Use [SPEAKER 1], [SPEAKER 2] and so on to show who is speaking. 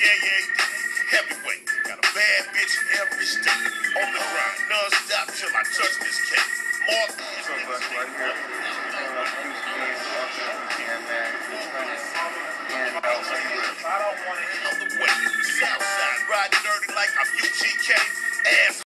[SPEAKER 1] yeah, yeah, heavyweight. Got a bad bitch in every step. On the grind, non-stop till I touch this cake. Mark.
[SPEAKER 2] What's up, right here?